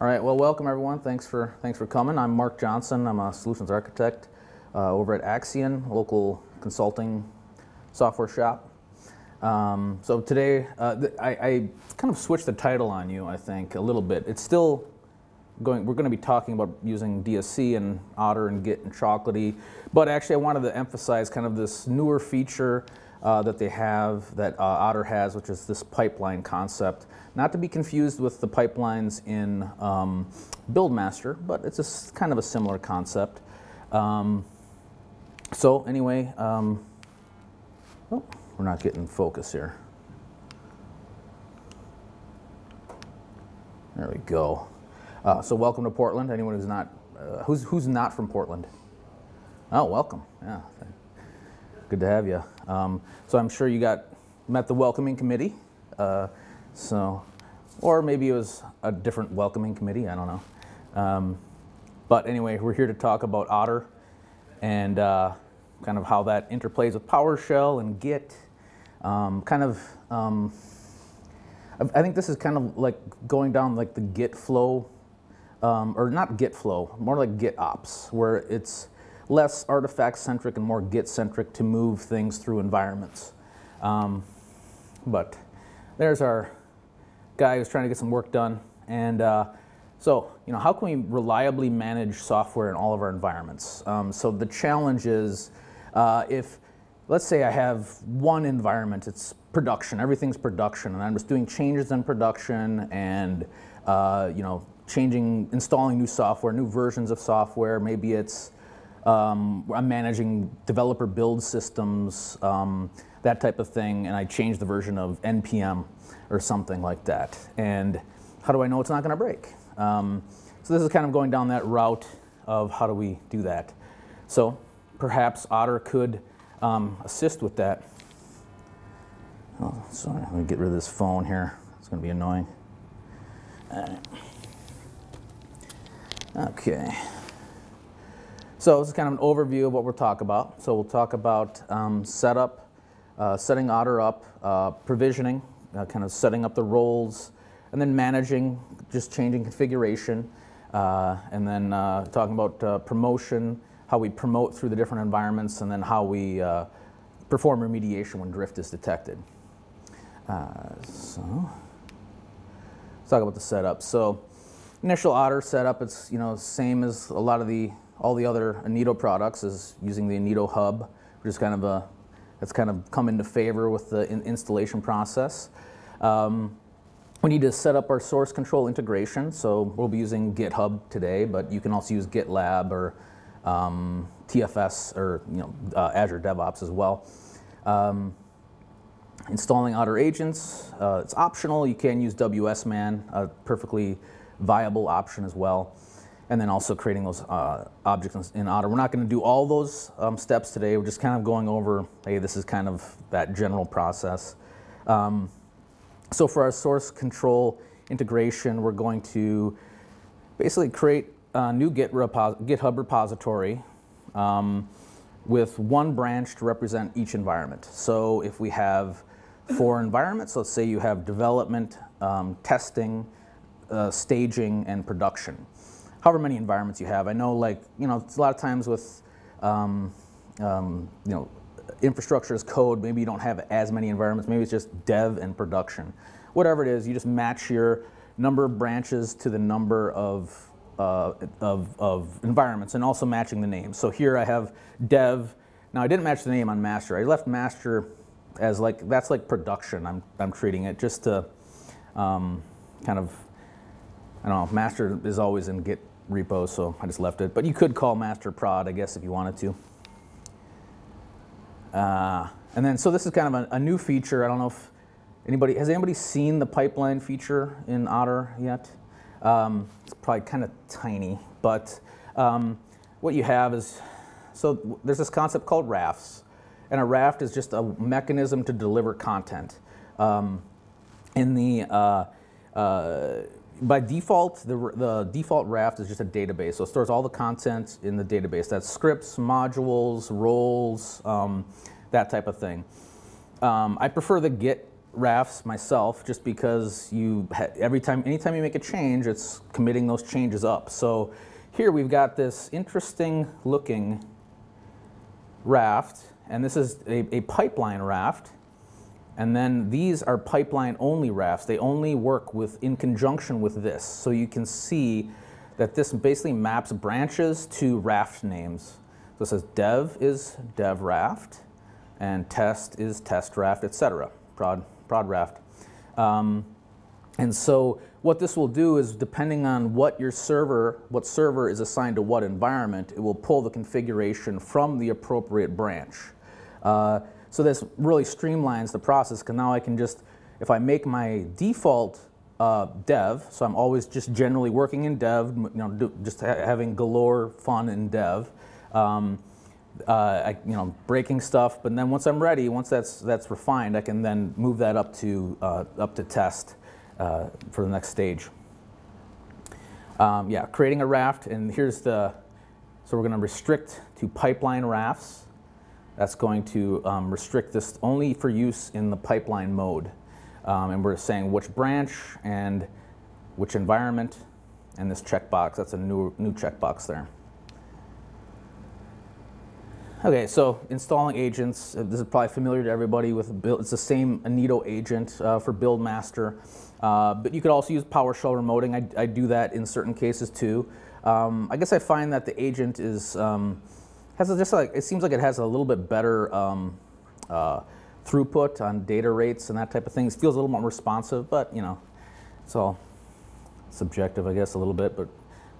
All right, well, welcome everyone. Thanks for, thanks for coming. I'm Mark Johnson. I'm a solutions architect uh, over at Axian, local consulting software shop. Um, so today, uh, I, I, kind of switched the title on you, I think, a little bit. It's still going, we're going to be talking about using DSC and Otter and Git and Chocolatey, but actually I wanted to emphasize kind of this newer feature uh, that they have, that uh, Otter has, which is this pipeline concept. Not to be confused with the pipelines in um, Buildmaster, but it's a, kind of a similar concept. Um, so anyway, um, oh, we're not getting focus here. There we go. Uh, so welcome to Portland. Anyone who's not, uh, who's, who's not from Portland? Oh, welcome. Yeah, good to have you. Um, so I'm sure you got met the welcoming committee. Uh, so, or maybe it was a different welcoming committee. I don't know. Um, but anyway, we're here to talk about Otter and uh, kind of how that interplays with PowerShell and Git. Um, kind of, um, I think this is kind of like going down like the Git flow, um, or not Git flow, more like Git ops, where it's less artifact centric and more Git centric to move things through environments. Um, but there's our guy who's trying to get some work done. And uh, so, you know, how can we reliably manage software in all of our environments? Um, so the challenge is uh, if, let's say I have one environment, it's production, everything's production, and I'm just doing changes in production and, uh, you know, changing, installing new software, new versions of software. Maybe it's um, I'm managing developer build systems, um, that type of thing, and I change the version of NPM or something like that. And how do I know it's not going to break? Um, so this is kind of going down that route of how do we do that. So perhaps Otter could um, assist with that. Oh, sorry, let me get rid of this phone here. It's going to be annoying. Okay. So this is kind of an overview of what we'll talk about. So we'll talk about um, setup, setting Otter up, uh, provisioning, uh, kind of setting up the roles, and then managing, just changing configuration, uh, and then uh, talking about uh, promotion, how we promote through the different environments, and then how we perform remediation when drift is detected. so let's talk about the setup. So initial Otter setup, it's you know same as a lot of the all the other Inedo products is using the Inedo Hub, which is kind of a, that's kind of come into favor with the in installation process. Um, we need to set up our source control integration, so we'll be using GitHub today, but you can also use GitLab or um, TFS or you know, uh, Azure DevOps as well. Um, installing Otter agents, uh, it's optional. You can use WSMan, a perfectly viable option as well and then also creating those uh, objects in Otter. We're not going to do all those um, steps today. We're just kind of going over, hey, this is kind of that general process. Um, so for our source control integration, we're going to basically create a new Git repo GitHub repository um, with one branch to represent each environment. So if we have four environments, let's say you have development, um, testing, uh, staging, and production however many environments you have. I know, like, you know, a lot of times with, um, um, you know, infrastructure as code, maybe you don't have as many environments. Maybe it's just dev and production. Whatever it is, you just match your number of branches to the number of, uh, of, of environments and also matching the names. So here I have dev. Now I didn't match the name on master. I left master as like, that's like production. I'm, I'm treating it just to um, kind of, I don't know, master is always in Git repo, so I just left it. But you could call master prod, I guess, if you wanted to. Uh, and then, so this is kind of a, a, new feature. I don't know if anybody, has anybody seen the pipeline feature in Otter yet? Um, it's probably kind of tiny, but um, what you have is, so there's this concept called rafts. And a raft is just a mechanism to deliver content. Um, in the, uh, uh, by default, the, the default raft is just a database. So it stores all the content in the database. That's scripts, modules, roles, um, that type of thing. Um, I prefer the Git rafts myself just because you every time anytime you make a change it's committing those changes up so here we've got this interesting looking raft and this is a, a pipeline raft and then these are pipeline only rafts they only work with in conjunction with this so you can see that this basically maps branches to raft names so it says dev is dev raft and test is test raft etc prod prod raft. Um, and so what this will do is depending on what your server, what server is assigned to what environment, it will pull the configuration from the appropriate branch. Uh, so this really streamlines the process because now I can just, if I make my default uh, dev, so I'm always just generally working in dev, you know, do, just ha having galore fun in dev. Um, uh, I, you know, breaking stuff. But then once I'm ready, once that's that's refined, I can then move that up to uh, up to test uh, for the next stage. Um, yeah, creating a raft, and here's the. So we're going to restrict to pipeline rafts. That's going to um, restrict this only for use in the pipeline mode. Um, and we're saying which branch and which environment, and this checkbox. That's a new new checkbox there. Okay, so installing agents, uh, this is probably familiar to everybody with build, it's the same Inedo agent uh, for Buildmaster, uh, but you could also use PowerShell remoting. I, I do that in certain cases too. Um, I guess I find that the agent is, um, has just like, it seems like it has a little bit better um, uh, throughput on data rates and that type of thing. It feels a little more responsive, but you know, it's all subjective, I guess, a little bit, but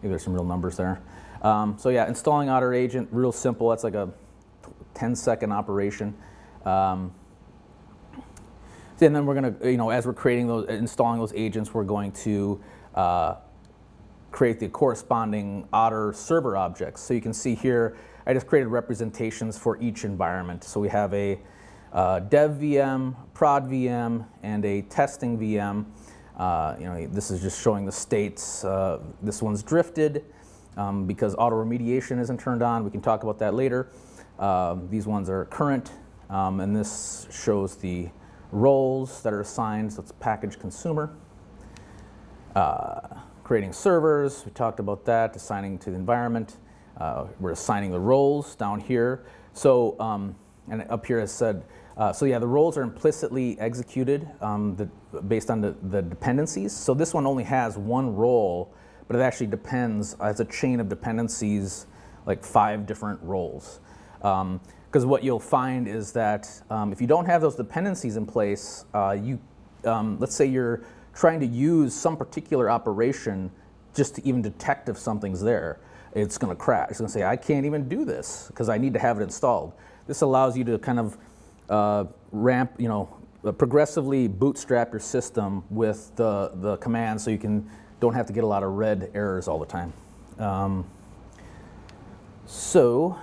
maybe there's some real numbers there. Um, so yeah, installing Otter Agent, real simple. That's like a 10 second operation. Um, and then we're going to, you know, as we're creating those, installing those agents, we're going to uh, create the corresponding Otter server objects. So you can see here, I just created representations for each environment. So we have a uh, dev VM, prod VM, and a testing VM. Uh, you know, this is just showing the states. Uh, this one's drifted um, because auto remediation isn't turned on. We can talk about that later. Um, these ones are current, um, and this shows the roles that are assigned, so it's package consumer. Uh, creating servers, we talked about that, assigning to the environment. Uh, we're assigning the roles down here. So, um, and up here it said, uh, so yeah, the roles are implicitly executed um, the, based on the, the dependencies. So this one only has one role, but it actually depends, as a chain of dependencies, like five different roles. Because um, what you'll find is that um, if you don't have those dependencies in place, uh, you, um, let's say you're trying to use some particular operation just to even detect if something's there, it's going to crash. It's going to say, I can't even do this because I need to have it installed. This allows you to kind of uh, ramp, you know, uh, progressively bootstrap your system with the, the command so you can don't have to get a lot of red errors all the time. Um, so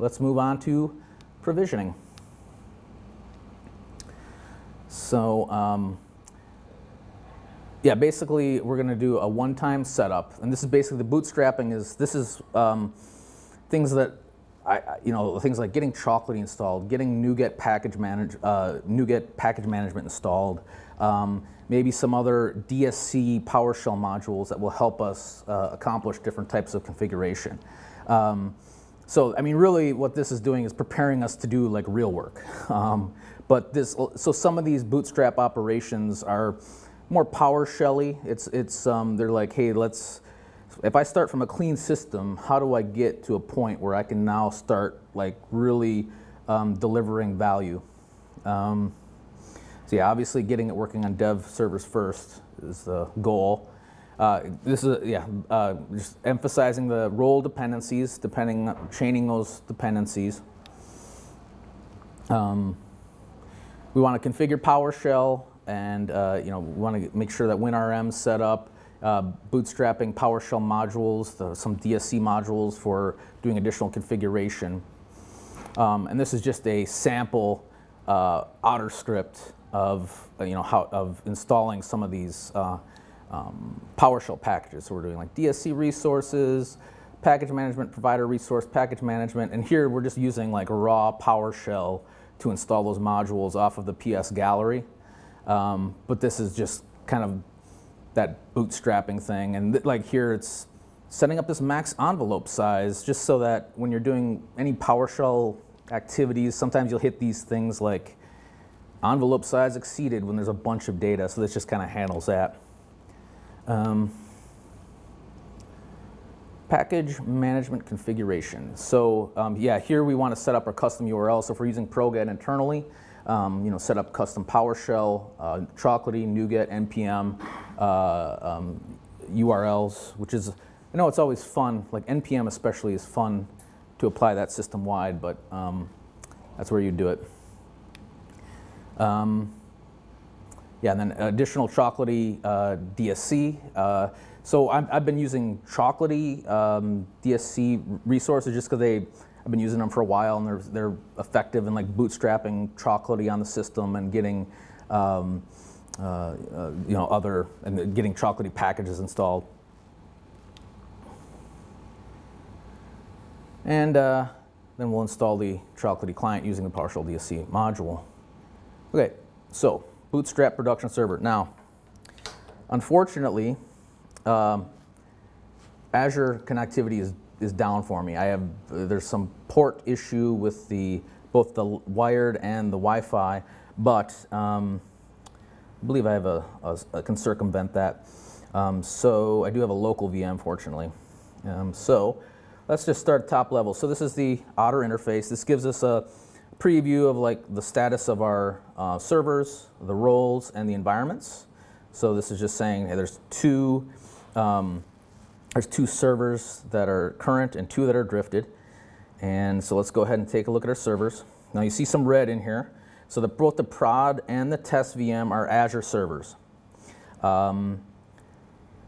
Let's move on to provisioning. So um, yeah, basically we're going to do a one-time setup, and this is basically the bootstrapping is this is um, things that I, you know things like getting Chocolatey installed, getting NuGet package manage uh, NuGet package management installed, um, maybe some other DSC PowerShell modules that will help us uh, accomplish different types of configuration. Um, so, I mean, really what this is doing is preparing us to do like real work. Um, but this, so some of these bootstrap operations are more PowerShelly. It's, it's, um, they're like, hey, let's, if I start from a clean system, how do I get to a point where I can now start like really um, delivering value? Um, so yeah, obviously getting it working on dev servers first is the goal. Uh, this is, yeah, uh, just emphasizing the role dependencies, depending, chaining those dependencies. Um, we want to configure PowerShell, and uh, you know, we want to make sure that WinRM set up, uh, bootstrapping PowerShell modules, the, some DSC modules for doing additional configuration. Um, and this is just a sample uh, Otter script of, you know, how, of installing some of these uh, um, PowerShell packages. So we're doing like DSC resources, package management, provider resource, package management, and here we're just using like raw PowerShell to install those modules off of the PS gallery. Um, but this is just kind of that bootstrapping thing. And like here, it's setting up this max envelope size just so that when you're doing any PowerShell activities, sometimes you'll hit these things like envelope size exceeded when there's a bunch of data. So this just kind of handles that. Um, package management configuration. So um, yeah, here we want to set up our custom URL. So if we're using ProGet internally, um, you know, set up custom PowerShell, uh, Chocolatey, NuGet, NPM uh, um, URLs, which is, I know it's always fun, like NPM especially is fun to apply that system wide, but um, that's where you do it. Um, yeah, and then additional Chocolatey uh, DSC. Uh, so i have been using Chocolatey um, DSC resources just because they I've been using them for a while, and they're they're effective in like bootstrapping Chocolatey on the system and getting um, uh, uh, you know other and getting Chocolatey packages installed. And uh, then we'll install the Chocolatey client using the partial DSC module. Okay, so Bootstrap production server. Now, unfortunately, um, Azure connectivity is, is down for me. I have, there's some port issue with the, both the wired and the Wi-Fi, but um, I believe I have a, a, a can circumvent that. Um, so I do have a local VM, fortunately. Um, so let's just start top level. So this is the Otter interface. This gives us a preview of like the status of our uh, servers, the roles, and the environments. So this is just saying hey, there's two um, there's two servers that are current and two that are drifted. And so let's go ahead and take a look at our servers. Now you see some red in here. So the, both the prod and the test VM are Azure servers. Um,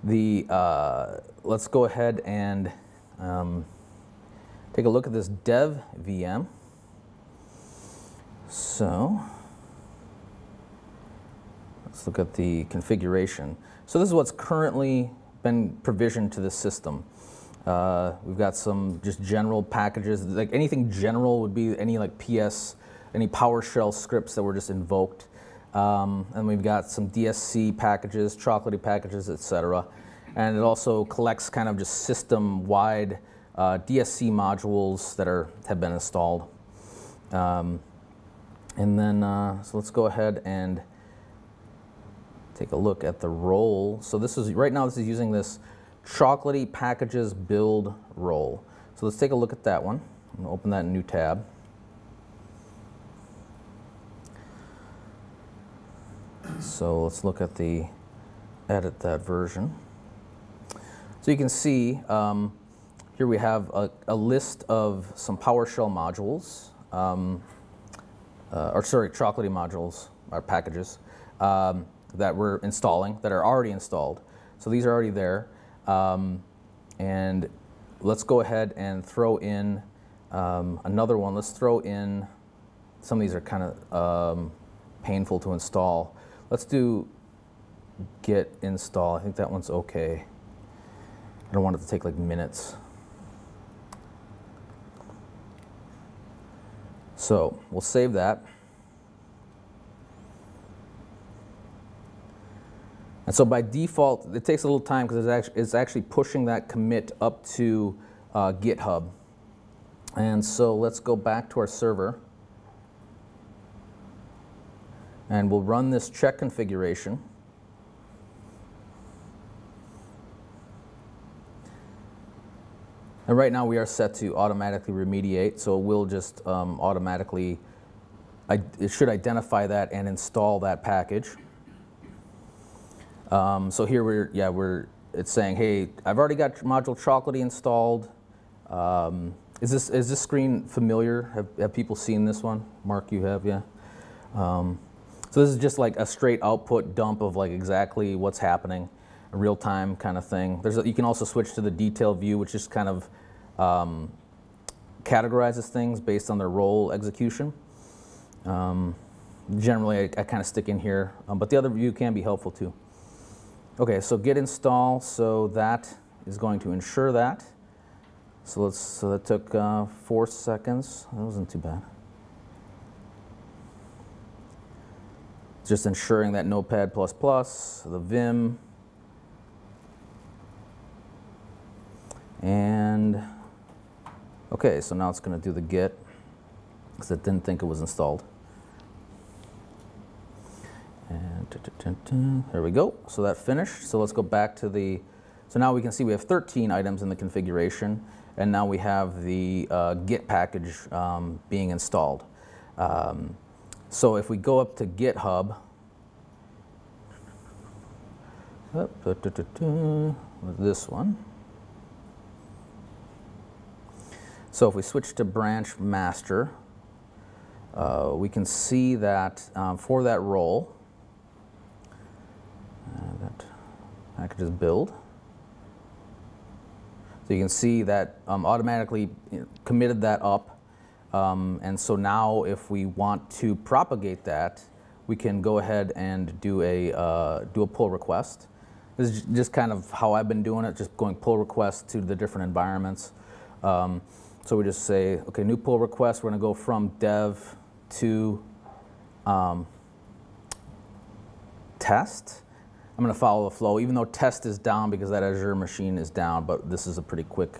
the uh, let's go ahead and um, take a look at this dev VM. So let's look at the configuration. So this is what's currently been provisioned to the system. Uh, we've got some just general packages, like anything general would be any like PS, any PowerShell scripts that were just invoked. Um, and we've got some DSC packages, Chocolatey packages, etc. And it also collects kind of just system-wide uh, DSC modules that are have been installed. Um, and then, uh, so let's go ahead and take a look at the role. So this is, right now this is using this Chocolatey Packages Build role. So let's take a look at that one. I'm gonna open that new tab. So let's look at the, edit that version. So you can see um, here we have a, a, list of some PowerShell modules. Um, uh, or sorry, Chocolatey modules, or packages, um, that we're installing, that are already installed. So these are already there. Um, and let's go ahead and throw in um, another one. Let's throw in, some of these are kind of um, painful to install. Let's do git install. I think that one's okay. I don't want it to take like minutes. So we'll save that. And so by default, it takes a little time because it's actually, it's actually pushing that commit up to uh, GitHub. And so let's go back to our server. And we'll run this check configuration. And right now we are set to automatically remediate, so we'll just um, automatically, it should identify that and install that package. Um, so here we're, yeah, we're, it's saying, hey, I've already got module Chocolatey installed. Um, is this is this screen familiar? Have, have people seen this one? Mark, you have, yeah. Um, so this is just like a straight output dump of like exactly what's happening a real-time kind of thing. There's a, you can also switch to the detail view, which just kind of um, categorizes things based on their role execution. Um, generally, I, I kind of stick in here, um, but the other view can be helpful too. Okay, so git install, so that is going to ensure that. So let's, so that took uh, four seconds. That wasn't too bad. just ensuring that Notepad++, Plus, the Vim, and okay, so now it's going to do the git because it didn't think it was installed. And there we go. So that finished. So let's go back to the, so now we can see we have 13 items in the configuration and now we have the uh, git package um, being installed. Um, so if we go up to GitHub, this one. So if we switch to branch master, uh, we can see that um, for that role, uh, that packages build. So you can see that um, automatically committed that up. Um, and so now if we want to propagate that, we can go ahead and do a, uh, do a pull request. This is just kind of how I've been doing it, just going pull requests to the different environments. Um, so we just say, okay, new pull request, we're gonna go from dev to um, test. I'm going to follow the flow, even though test is down because that Azure machine is down, but this is a pretty quick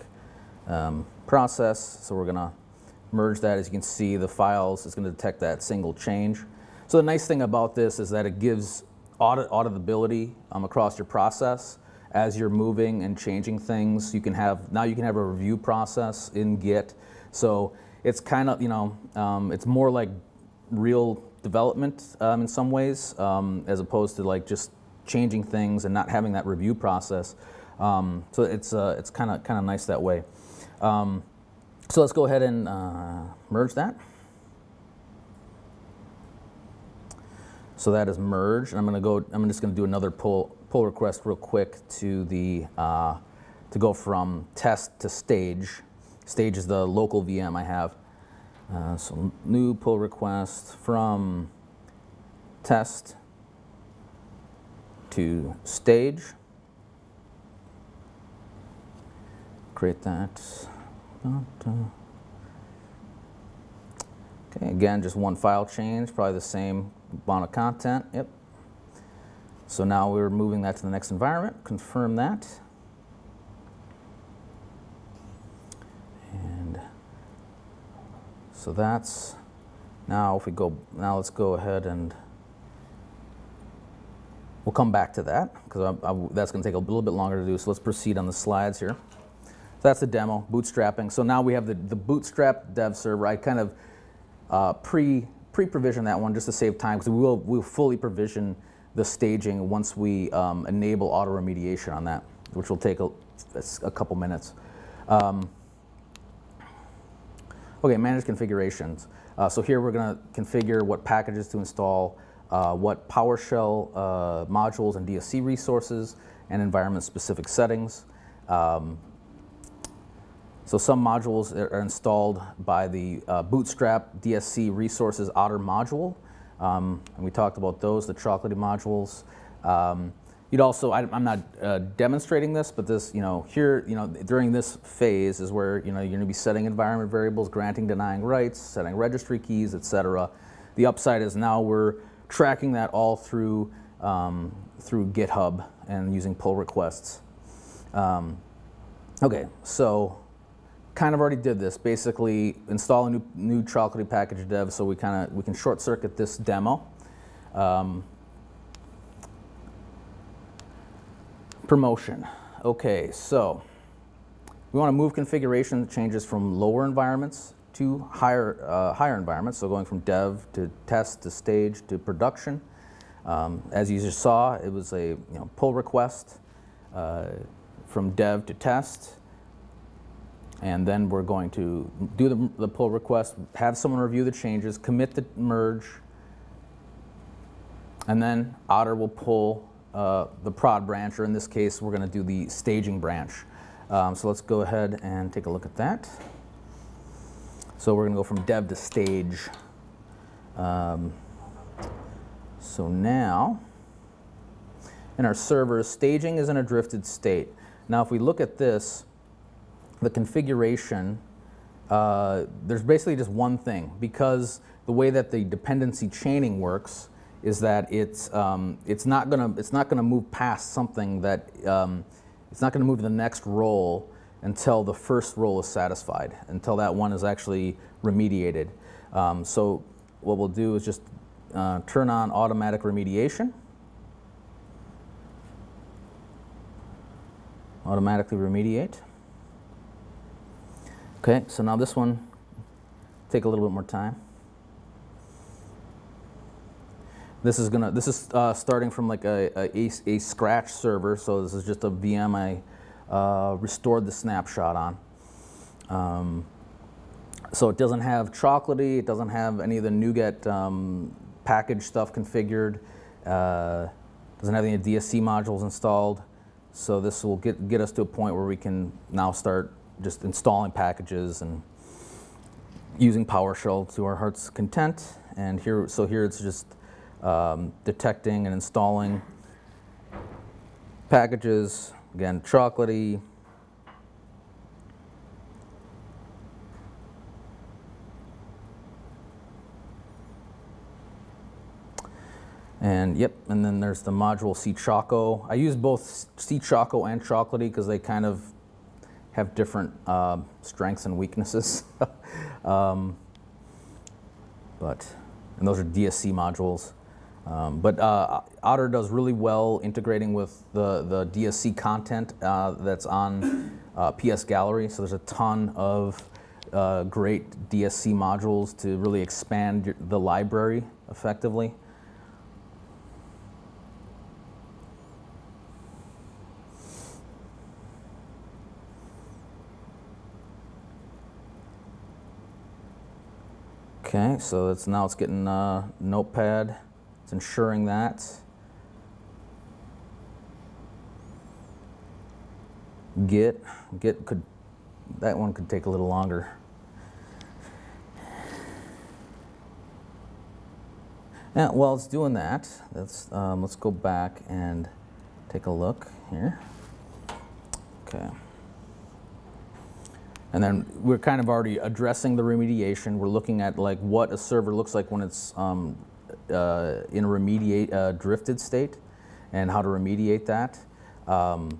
um, process. So we're going to merge that. As you can see, the files is going to detect that single change. So the nice thing about this is that it gives audit auditability um, across your process as you're moving and changing things. You can have now you can have a review process in Git. So it's kind of you know um, it's more like real development um, in some ways um, as opposed to like just changing things and not having that review process. Um, so it's uh, it's kind of kind of nice that way. Um, so let's go ahead and uh, merge that. So that is merged, and I'm going to go. I'm just going to do another pull pull request real quick to the uh, to go from test to stage. Stage is the local VM I have. Uh, so new pull request from test to stage. Create that. Okay, again, just one file change, probably the same amount of content. Yep. So now we're moving that to the next environment. Confirm that. And so that's, now if we go, now let's go ahead and We'll come back to that because that's going to take a little bit longer to do. So let's proceed on the slides here. So that's the demo, bootstrapping. So now we have the, the bootstrap dev server. I kind of uh, pre pre-provision that one just to save time because we will we'll fully provision the staging once we um, enable auto remediation on that, which will take a, a couple minutes. Um, okay, manage configurations. Uh, so here we're going to configure what packages to install, uh, what PowerShell uh, modules and DSC resources, and environment-specific settings. Um, so some modules are installed by the uh, Bootstrap DSC resources Otter module, um, and we talked about those, the chocolatey modules. Um, you'd also, I, am not uh, demonstrating this, but this, you know, here, you know, during this phase is where, you know, you're gonna be setting environment variables, granting, denying rights, setting registry keys, etc. The upside is now we're tracking that all through, um, through GitHub and using pull requests. Um, okay, so kind of already did this. Basically, install a new, new chocolatey package dev so we kind of we can short circuit this demo. Um, promotion. Okay, so we want to move configuration changes from lower environments to higher uh, higher environments. So going from dev to test to stage to production. Um, as you just saw, it was a you know, pull request uh, from dev to test and then we're going to do the, the pull request, have someone review the changes, commit the merge, and then Otter will pull uh, the prod branch, or in this case, we're going to do the staging branch. Um, so let's go ahead and take a look at that. So we're going to go from dev to stage. Um, so now, in our servers, staging is in a drifted state. Now if we look at this, the configuration, uh, there's basically just one thing because the way that the dependency chaining works is that it's um, it's not gonna it's not gonna move past something that um, it's not gonna move to the next role until the first role is satisfied, until that one is actually remediated. Um, so what we'll do is just uh, turn on automatic remediation. Automatically remediate. Okay, so now this one, take a little bit more time. This is gonna. This is uh, starting from like a, a, a scratch server, so this is just a VM I uh, restored the snapshot on. Um, so it doesn't have Chocolatey, it doesn't have any of the NuGet um, package stuff configured, uh, doesn't have any DSC modules installed. So this will get, get us to a point where we can now start just installing packages and using PowerShell to our heart's content. And here, so here it's just um, detecting and installing packages, again, chocolatey, And yep, and then there's the module cChoco. I use both cChoco and Chocolatey because they kind of have different uh, strengths and weaknesses. um, but, and those are DSC modules. Um, but uh, Otter does really well integrating with the, the DSC content uh, that's on uh, PS Gallery. So there's a ton of uh, great DSC modules to really expand the library effectively. Okay, so it's now it's getting uh, Notepad. It's ensuring that. Git, Git could, that one could take a little longer. Yeah, while it's doing that, let's, um, let's go back and take a look here. Okay. And then we're kind of already addressing the remediation. We're looking at like what a server looks like when it's um, uh, in a remediate uh, drifted state and how to remediate that. Um,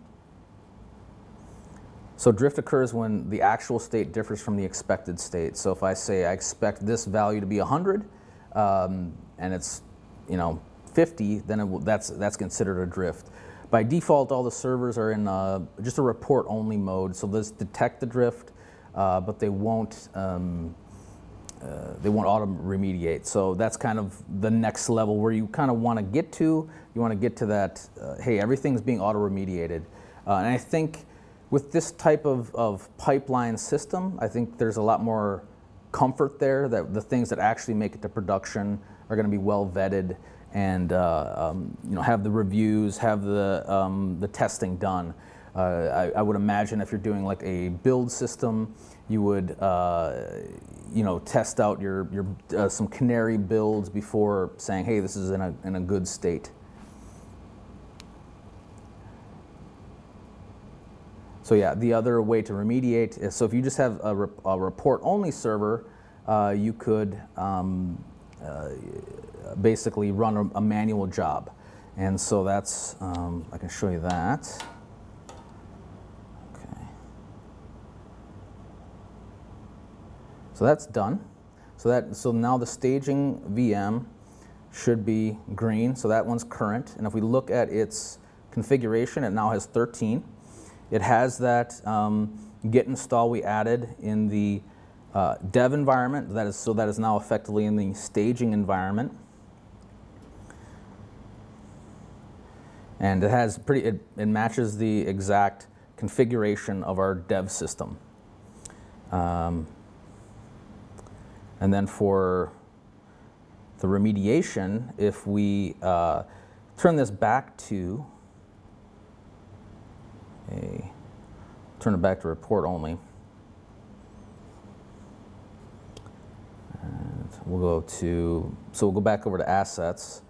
so drift occurs when the actual state differs from the expected state. So if I say I expect this value to be 100 um, and it's you know 50, then it, that's that's considered a drift. By default, all the servers are in uh, just a report only mode. So let's detect the drift, uh, but they won't um, uh, they won't auto remediate. So that's kind of the next level where you kind of want to get to. You want to get to that. Uh, hey, everything's being auto remediated, uh, and I think with this type of, of pipeline system, I think there's a lot more comfort there that the things that actually make it to production are going to be well vetted and uh, um, you know have the reviews, have the um, the testing done. Uh, I, I, would imagine if you're doing like a build system, you would you know test out your your uh, some canary builds before saying, hey, this is in a in a good state. So yeah, the other way to remediate is so if you just have a, re a report only server, uh, you could um, uh, basically run a, a, manual job. And so that's, um, I can show you that. So that's done. So that so now the staging VM should be green. So that one's current. And if we look at its configuration, it now has 13. It has that um, git install we added in the uh, dev environment. That is so that is now effectively in the staging environment. And it has pretty it, it matches the exact configuration of our dev system. Um, and then for the remediation, if we uh, turn this back to a, turn it back to report only. And we'll go to, so we'll go back over to assets.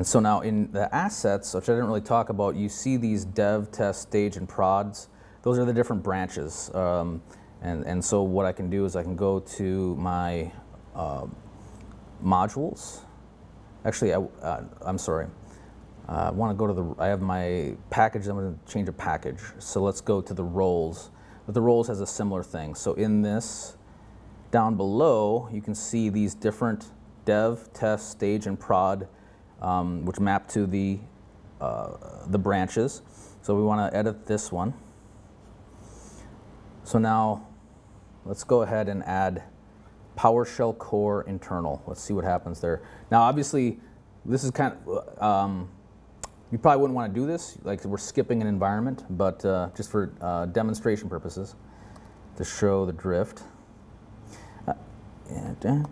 And so now in the assets, which I didn't really talk about, you see these dev, test, stage, and prods. Those are the different branches. Um, And, and so what I can do is I can go to my uh, modules. Actually, I, uh, I'm sorry. Uh, I want to go to the, I have my package, I'm going to change a package. So let's go to the roles. But the roles has a similar thing. So in this, down below, you can see these different dev, test, stage, and prod, um, which map to the, uh, the branches. So we want to edit this one. So now let's go ahead and add PowerShell core internal. Let's see what happens there. Now, obviously, this is kind of, um, you probably wouldn't want to do this, like we're skipping an environment, but uh, just for uh, demonstration purposes, to show the drift. Uh, yeah, do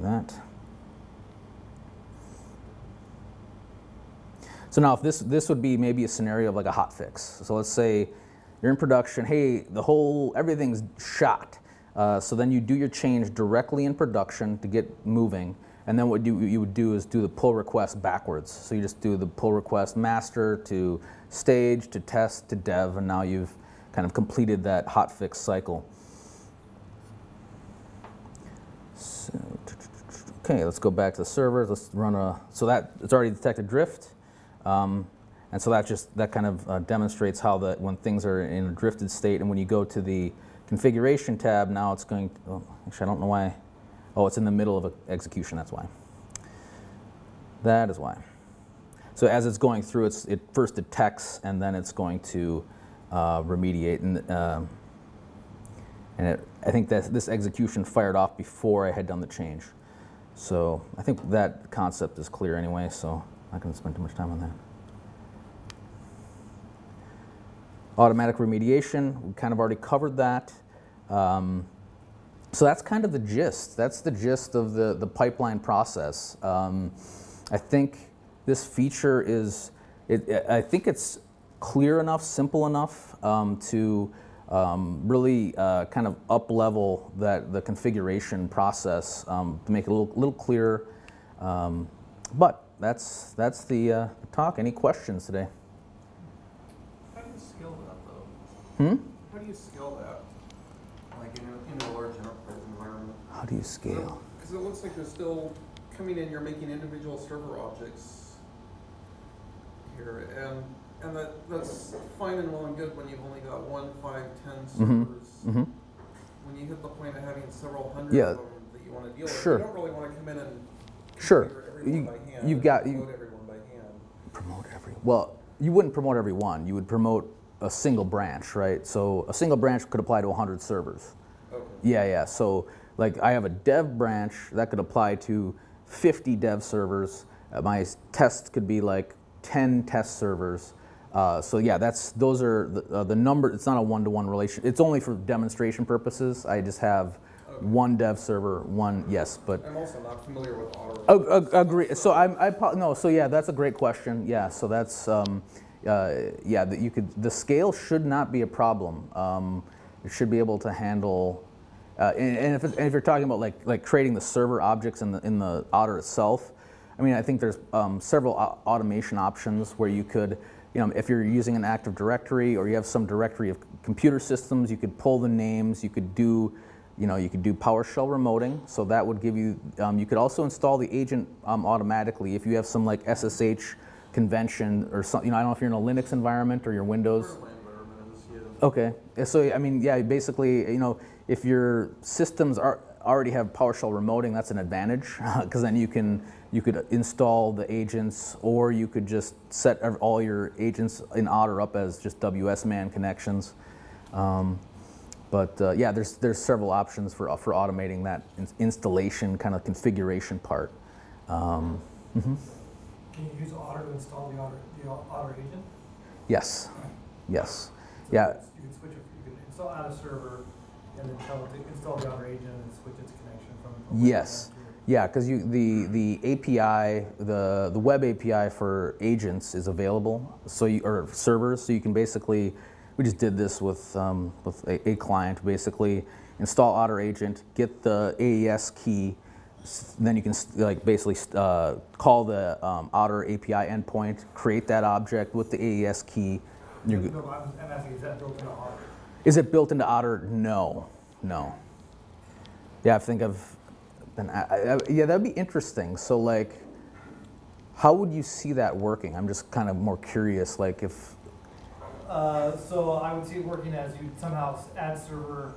that. So now if this, this would be maybe a scenario of like a hot fix. So let's say you're in production, hey, the whole, everything's shot. Uh, so then you do your change directly in production to get moving. And then what you, you would do is do the pull request backwards. So you just do the pull request master to stage to test to dev, and now you've kind of completed that hot fix cycle. So, okay, let's go back to the server. Let's run a, so that, it's already detected drift. Um, and so that just, that kind of uh, demonstrates how that when things are in a drifted state and when you go to the configuration tab, now it's going, to, oh, actually I don't know why, Oh, it's in the middle of a execution, that's why. That is why. So as it's going through, it's, it first detects and then it's going to uh, remediate. And, uh, and it, I think that this execution fired off before I had done the change. So I think that concept is clear anyway, so not going to spend too much time on that. Automatic remediation, we kind of already covered that. Um, so that's kind of the gist. That's the gist of the, the pipeline process. Um, I think this feature is, it, I think it's clear enough, simple enough um, to um, really uh, kind of up level that the configuration process um, to make it a little, little clearer. Um, but that's, that's the uh, talk. Any questions today? How do you scale that though? Hmm? How do you scale that? Like in a, in a large enterprise environment? How do you scale? Because it looks like you're still coming in, you're making individual server objects here, and, and that, that's fine and well and good when you've only got one, five, ten Mhm. servers. hmm When you hit the point of having several hundred Yeah. of them that you wanna deal with, Sure. you don't really wanna come in and Sure. You, hand, you've got- you- Promote everyone by hand. Promote every, well, you wouldn't promote everyone. You would promote a single branch, right? So a single branch could apply to 100 servers. Okay. Yeah, yeah. So like I have a dev branch that could apply to 50 dev servers. Uh, my s- test could be like 10 test servers. Uh, so yeah, that's those are the, uh, the number. It's not a one-to-one relation. It's only for demonstration purposes. I just have Okay. one dev server, one yes, but I'm also not familiar with Otter. Ag- ag- Agree. So I'm, I, no, so yeah, that's a great question. Yeah, so that's, um, uh, yeah, that you could, the scale should not be a problem. Um, it should be able to handle, uh, and, and if, it, and if you're talking about like, like creating the server objects in the, in the Otter itself, I mean, I think there's um, several au- automation options where you could, you know, if you're using an Active Directory or you have some directory of computer systems, you could pull the names, you could do, you know, you could do PowerShell remoting, so that would give you, um, you could also install the agent um, automatically if you have some like SSH convention or something, you know, I don't know if you're in a Linux environment or your Windows. Where my environment is, yeah. Okay, so I mean, yeah, basically, you know, if your systems are already have PowerShell remoting, that's an advantage because then you can you could install the agents, or you could just set all your agents in Otter up as just WSMan connections. Um, but uh, yeah, there's there's several options for for automating that in- installation kind of configuration part. Um, Can you use Otter to install the Otter, the Otter agent? yes, yes, So yeah. You can switch it, you can install out a server and then tell it to install the Otter agent and switch its connection from. Yes. Yeah, because you the the API the the web API for agents is available. So you or servers. So you can basically we just did this with um, with a, a client. Basically install Otter Agent, get the AES key, then you can like basically uh, call the um, Otter API endpoint, create that object with the AES key. You're good. Is? Is it built into Otter? No, no. Yeah, I think I've been. I, I, yeah, that'd be interesting. So, like, how would you see that working? I'm just kind of more curious. Like, if Uh, so I would see it working as you somehow add server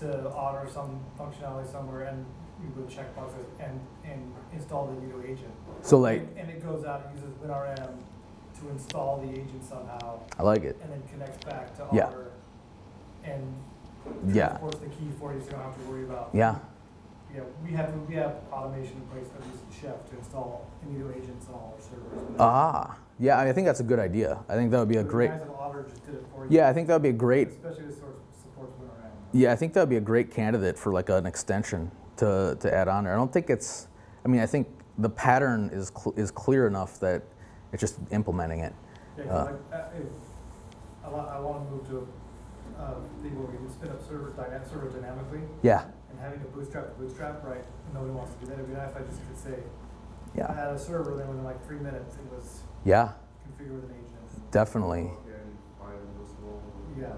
to Otter some functionality somewhere and you would check boxes and, and install the Inedo agent. so, like, And- And it goes out and uses WinRM to install the agent somehow I like it. and then connects back to Yeah. Otter. And Yeah, transports the key for you, so you don't have to worry about. yeah, Yeah, we have, we have automation in place that uses Chef to install Inedo agents on all our servers. ah, yeah. I think that's a good idea. I think that would be a great. guys at Otter just did it for you. Yeah, I think that would be a great. Especially this source supports WinRM. Yeah, I think that would be a great candidate for like an extension to, to add on there. I don't think it's, I mean, I think the pattern is, cl- is clear enough that it's just implementing it. Yeah, Uh. like, uh, if, I want, I want to move to a, uh, thing where we can spin up servers dyna- servers dynamically, Yeah, and having to bootstrap to bootstrap, right, nobody wants to do that, it'd be nice if I just could say, yeah. I had a server, then within like three minutes, it was yeah, configured with an agent. definitely. Yeah.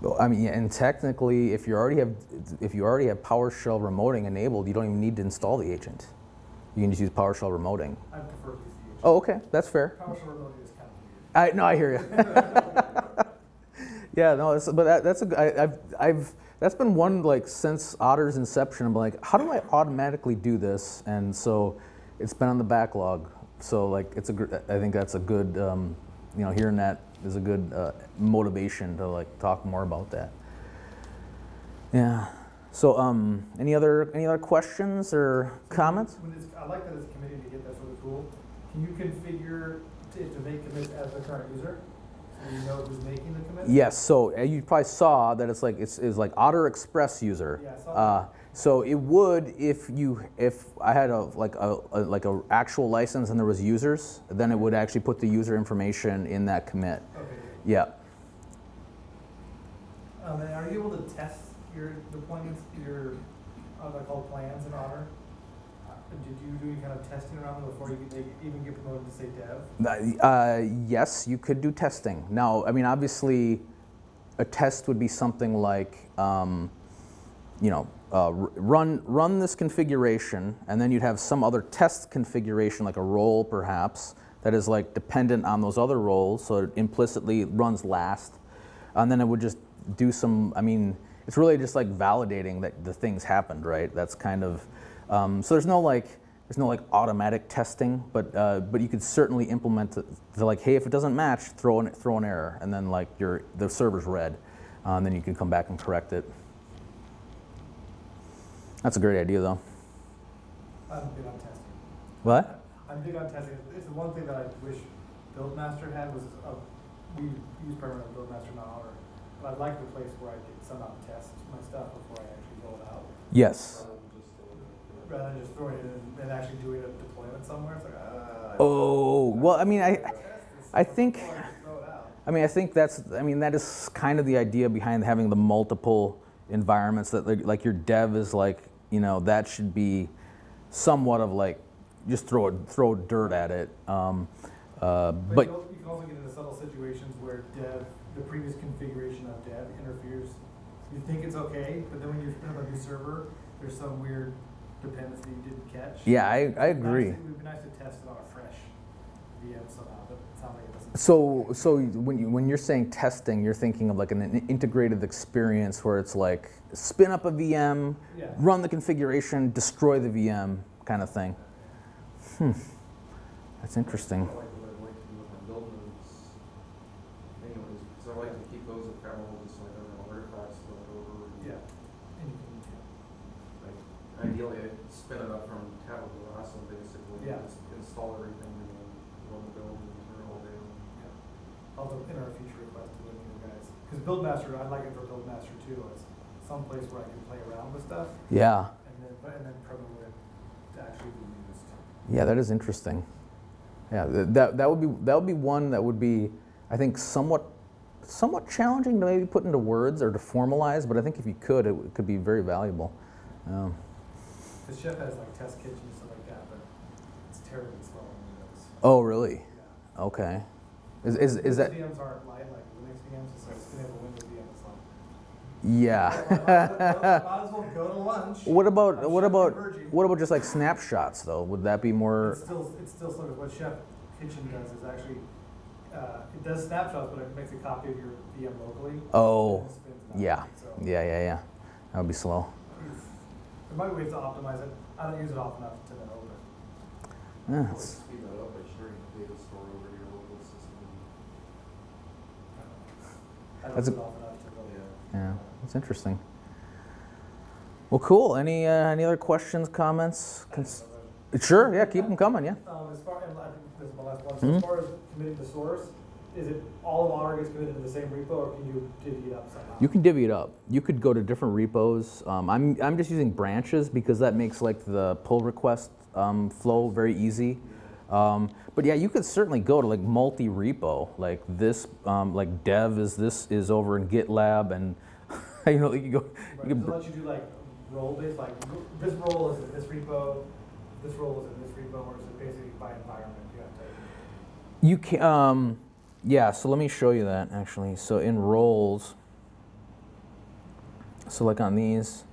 Well, I mean, and technically, if you already have, if you already have PowerShell remoting enabled, you don't even need to install the agent. You can just use PowerShell remoting. I prefer to use the agent. Oh, okay, that's fair. PowerShell remoting is kind of weird. I no, I hear you. yeah, no, that's, but that, that's a g- I, I've I've that's been one like since Otter's inception. I'm like, how do I automatically do this? And so it's been on the backlog. So like, it's a I think that's a good um, you know hearing that is a good uh, motivation to like talk more about that. Yeah. So um, any other any other questions or comments? I like that as a committee to get that sort of tool. Can you configure to, to make commits as the current user? So you know who's making the commit? Yes, so you probably saw that it's like it's, it's like Otter Express user. Yeah, Uh, so it would if you if I had a like a, a like a actual license and there was users, then it would actually put the user information in that commit. Okay. Yeah. Um, and are you able to test your deployments, your, uh, they're called plans in Otter? Uh, Did you do any kind of testing around them before you, they even get promoted to say dev? Uh, yes, you could do testing. Now, I mean, obviously, a test would be something like, um, you know, uh, run run this configuration, and then you'd have some other test configuration, like a role perhaps, that is like dependent on those other roles, so it implicitly runs last, and then it would just do some. I mean, it's really just like validating that the things happened, right? That's kind of. Um, so there's no like there's no like automatic testing, but uh, but you could certainly implement the, the like, hey, if it doesn't match, throw an throw an error, and then like your the server's red, uh, and then you can come back and correct it. That's a great idea, though. I'm big on testing. What? I'm big on testing. It's the one thing that I wish Buildmaster had was, uh, we use primarily Buildmaster, not Otter. But I'd like the place where I could somehow test my stuff before I actually roll it out. Yes. Rather than just throwing it in and actually doing a deployment somewhere, it's like, ah. Oh well, I mean, I I think- I can throw it out. I mean, I think that's I mean that is kind of the idea behind having the multiple environments that like, like your dev is like you know that should be somewhat of like just throw it throw dirt at it. Um, uh, But but you can also get into subtle situations where dev, the previous configuration of dev interferes. You think it's okay, but then when you spin up a new server, there's some weird dependency you didn't catch. yeah, I, I nice agree. It would be nice to test it on a fresh So, so when you when you're saying testing, you're thinking of like an, an integrated experience where it's like spin up a VM, Yeah. run the configuration, destroy the VM, kind of thing. Hmm, that's interesting. I like what I'd like to do with my buildings anyways, because I like to keep those ephemeral, just like I don't know, artifacts left over. Yeah. And you can, Like, ideally, I'd spin it up from tablet to awesome, basically. Yeah. Just install everything and then run the build and turn it all day. yeah. I'll do- enter a feature request to the new guys. Because Buildmaster, I'd like it for Buildmaster too, as some place where I can play around with stuff Yeah, and then, but- and then it to actually be used. yeah, that is interesting. Yeah, that that would be that would be one that would be, I think, somewhat somewhat challenging to maybe put into words or to formalize. But I think if you could, it, would- could be very valuable. Um, Because Chef has like test kitchen and stuff like that, but it's terribly slow on Windows. oh, really? Yeah. Okay. Is, is, is that, VMs aren't light like Linux so it's gonna have a Windows VM that's like. yeah. Well go to lunch. What about, I'm what about, what about just like snapshots though? Would that be more, It's still, it's still sort of what Chef Kitchen does is actually, uh, it does snapshots, but it makes a copy of your VM locally. oh, and it spins it out. yeah, So yeah, yeah, yeah. That would be slow. it's- there might be ways to optimize it. I don't use it often enough to know, but. Yeah, Like it's- speed that up by sharing data store over your local system. I don't That's a- it often enough to really. Yeah, that's interesting. Well, cool. Any, uh, any other questions, comments? Cons- Sure, yeah, keep them coming, yeah. Um, as far, and I think this is my last one, so Mhm. as far as committing to source, is it all of Otter gets committed to the same repo, or can you divvy it up somehow? You can divvy it up. You could go to different repos. Um, I'm, I'm just using branches because that makes like the pull request um, flow very easy. Um, but yeah, you could certainly go to like multi-repo, like this, um, like dev is this is over in GitLab, and you know you go. Right, You can, let you do like role based, like this role is in this repo, this role is in this repo, or is it basically by environment? You have to. You can, um, yeah, so let me show you that actually. So in roles, so like on these,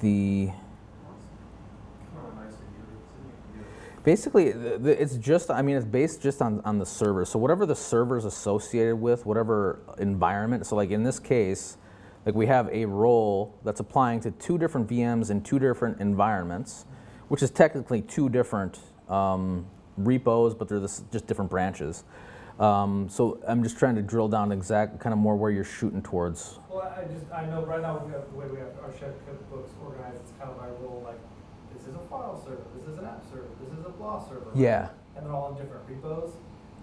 the, Kind of nicer units, and you can get basically it's just, I mean, it's based just on, on the server. So whatever the server is associated with, whatever environment, so like in this case, like we have a role that's applying to two different VMs in two different environments, which is technically two different um, repos, but they're this, just different branches. Um, so I'm just trying to drill down exact, kind of more where you're shooting towards. Well, I just, I know right now we have, the way we have our chef cookbooks organized, it's kind of by role, like, is a file server, this is an app server, this is a BLA server. Yeah. And they're all in different repos.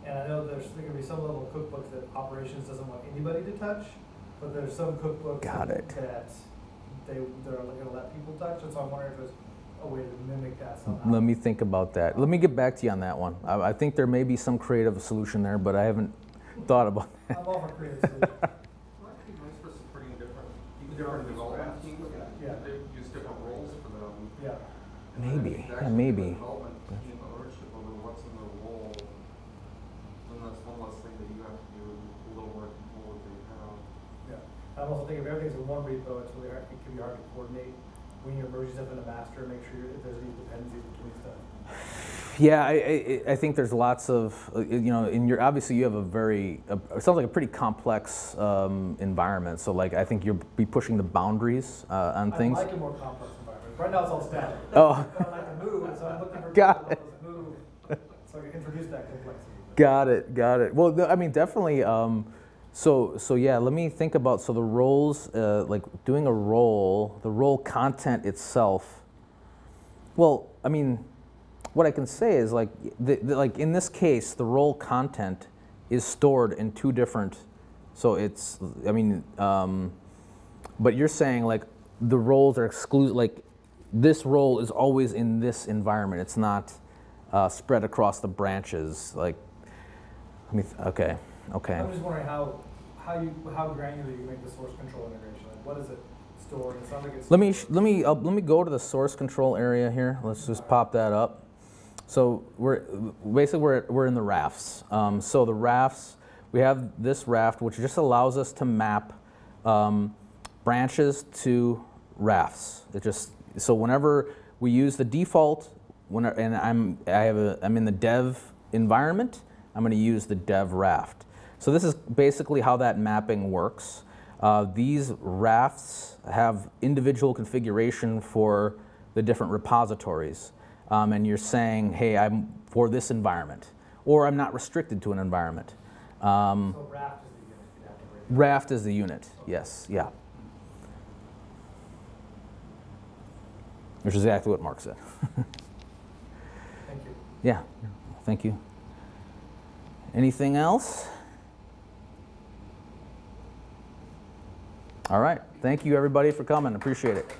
And I know there's, there can be some level of cookbooks that operations doesn't want anybody to touch, but there's some cookbooks Got that it. that they, they're gonna let people touch, and so I'm wondering if there's a way to mimic that somehow. Let me think about that. Let me get back to you on that one. I, I think there may be some creative solution there, but I haven't thought about that. I'm all for creative solutions. Well, that'd be nice for supporting different, different they have. Yeah, I'm also thinking if everything's in one repo, it's really hard, it can be hard to coordinate when you merge stuff in a master, and make sure you're- if there's any dependencies between stuff. Yeah, I, I, I think there's lots of, uh, you know, in your, obviously you have a very, uh, it sounds like a pretty complex um, environment. So like, I think you'll be pushing the boundaries uh, on I things. like a more complex environment. Right now it's all static. Oh, I like to move, so I'm looking for Got to move, so I can introduce that complexity. got it, got it. Well, I mean, definitely. Um, so, so yeah, let me think about, so the roles, uh, like doing a role, the role content itself. Well, I mean, what I can say is like, the, the, like in this case, the role content is stored in two different. So it's, I mean, um, but you're saying like the roles are exclusive. Like this role is always in this environment. It's not uh, spread across the branches. Like, let me. Th- okay, okay. I'm just wondering how, how you, how granular you make the source control integration, like what is it stored? It sounds like it's. Let me let me uh, let me go to the source control area here. Let's just pop that up. So we're basically we're we're in the rafts. Um, so the rafts we have this raft which just allows us to map um, branches to rafts. It just so whenever we use the default when and I'm I have a I'm in the dev environment. I'm going to use the dev raft. So this is basically how that mapping works. Uh, these rafts have individual configuration for the different repositories. Um, and you're saying, hey, I'm for this environment, or I'm not restricted to an environment. Um, So raft is the unit you'd have to break. raft is the unit, yes, yeah. Which is exactly what Mark said. Thank you. Yeah, thank you. Anything else? All right, thank you everybody for coming, appreciate it.